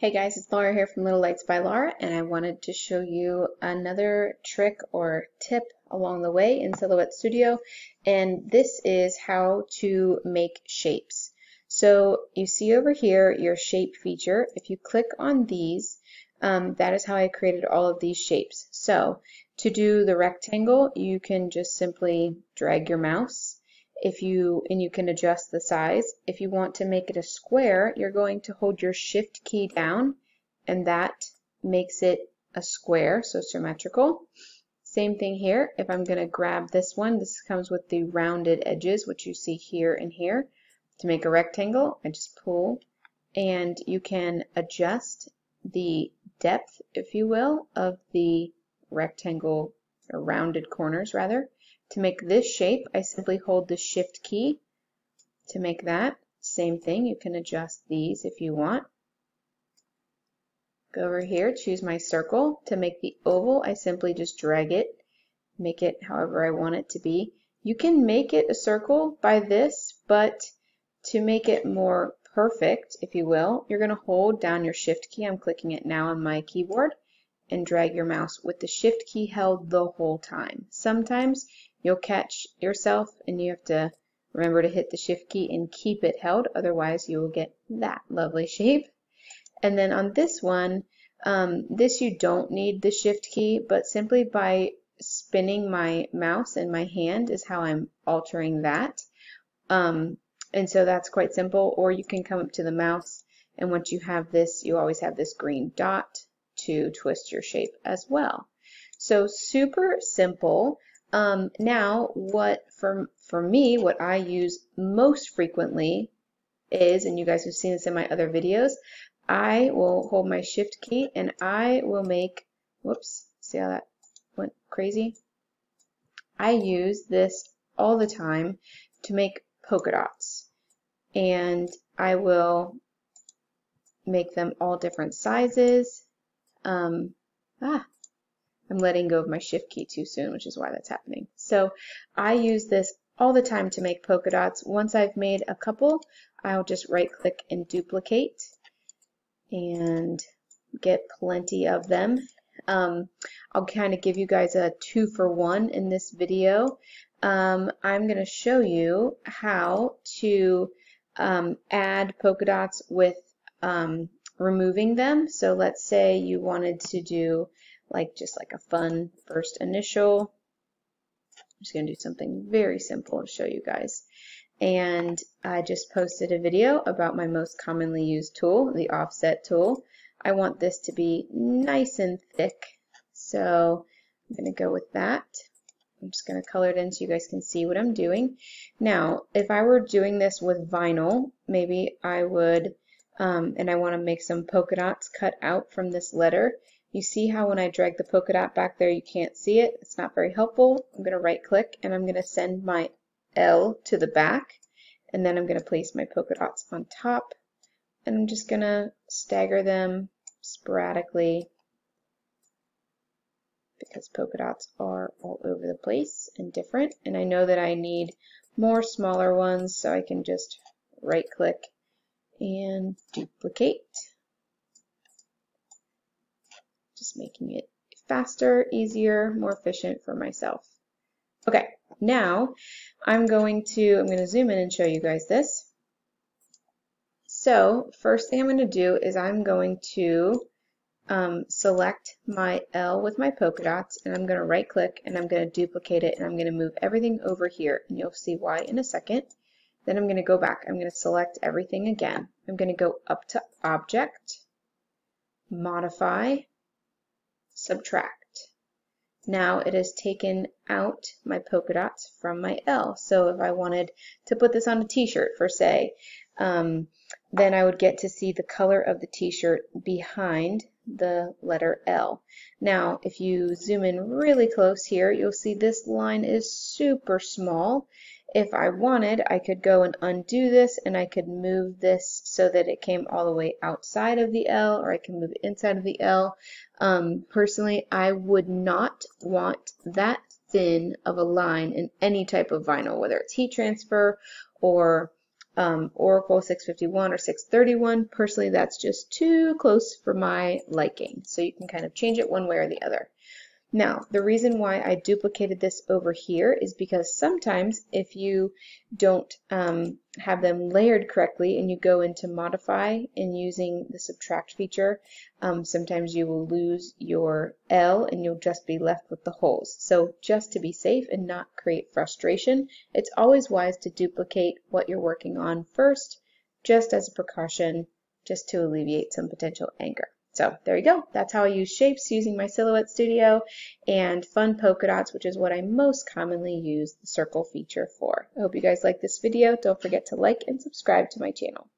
Hey guys, it's Laura here from Little Lights by Laura, and I wanted to show you another trick or tip along the way in Silhouette Studio, and this is how to make shapes. So you see over here your shape feature. If you click on these, um, that is how I created all of these shapes. So to do the rectangle, you can just simply drag your mouse if you and you can adjust the size. If you want to make it a square, you're going to hold your shift key down and that makes it a square, so symmetrical. Same thing here. If I'm going to grab this one, this comes with the rounded edges, which you see here and here. To make a rectangle, I just pull and you can adjust the depth, if you will, of the rectangle or rounded corners rather. To make this shape, I simply hold the shift key to make that. Same thing, you can adjust these if you want. Go over here, choose my circle. To make the oval, I simply just drag it, make it however I want it to be. You can make it a circle by this, but to make it more perfect, if you will, you're going to hold down your shift key. I'm clicking it now on my keyboard and drag your mouse with the shift key held the whole time. Sometimes you'll catch yourself and you have to remember to hit the shift key and keep it held otherwise you will get that lovely shape. And then on this one um, this you don't need the shift key but simply by spinning my mouse in my hand is how I'm altering that. Um, and so that's quite simple or you can come up to the mouse and once you have this you always have this green dot to twist your shape as well. So super simple um, now, what for, for me, what I use most frequently is, and you guys have seen this in my other videos, I will hold my shift key and I will make, whoops, see how that went crazy? I use this all the time to make polka dots. And I will make them all different sizes. Um, ah, I'm letting go of my shift key too soon, which is why that's happening. So I use this all the time to make polka dots. Once I've made a couple, I'll just right click and duplicate and get plenty of them. Um, I'll kind of give you guys a two for one in this video. Um, I'm going to show you how to um, add polka dots with um, removing them. So let's say you wanted to do like just like a fun first initial. I'm just going to do something very simple to show you guys. And I just posted a video about my most commonly used tool, the offset tool. I want this to be nice and thick, so I'm going to go with that. I'm just going to color it in so you guys can see what I'm doing. Now, if I were doing this with vinyl, maybe I would, um, and I want to make some polka dots cut out from this letter, you see how when I drag the polka dot back there you can't see it? It's not very helpful. I'm going to right click and I'm going to send my L to the back and then I'm going to place my polka dots on top and I'm just going to stagger them sporadically because polka dots are all over the place and different and I know that I need more smaller ones so I can just right click and duplicate just making it faster, easier, more efficient for myself. Okay, now I'm going to, I'm going to zoom in and show you guys this. So first thing I'm going to do is I'm going to um, select my L with my polka dots and I'm going to right click and I'm going to duplicate it and I'm going to move everything over here and you'll see why in a second. Then I'm going to go back. I'm going to select everything again. I'm going to go up to Object, Modify, subtract. Now it has taken out my polka dots from my L. So if I wanted to put this on a t-shirt for say, um, then I would get to see the color of the t-shirt behind the letter L. Now if you zoom in really close here, you'll see this line is super small if I wanted, I could go and undo this and I could move this so that it came all the way outside of the L or I can move it inside of the L. Um, personally, I would not want that thin of a line in any type of vinyl, whether it's heat transfer or um, Oracal 651 or 631. Personally, that's just too close for my liking. So you can kind of change it one way or the other. Now, the reason why I duplicated this over here is because sometimes if you don't um, have them layered correctly and you go into modify and using the subtract feature, um, sometimes you will lose your L and you'll just be left with the holes. So just to be safe and not create frustration, it's always wise to duplicate what you're working on first, just as a precaution, just to alleviate some potential anger. So there you go. That's how I use shapes using my Silhouette Studio and fun polka dots, which is what I most commonly use the circle feature for. I hope you guys like this video. Don't forget to like and subscribe to my channel.